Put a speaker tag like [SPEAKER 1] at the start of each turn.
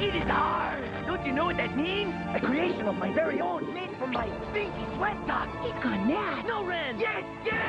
[SPEAKER 1] It is ours! Don't you know what that means? A creation of my very own, made from my stinky sweat socks.
[SPEAKER 2] He's gone mad.
[SPEAKER 1] No, Ren! Yes, yes!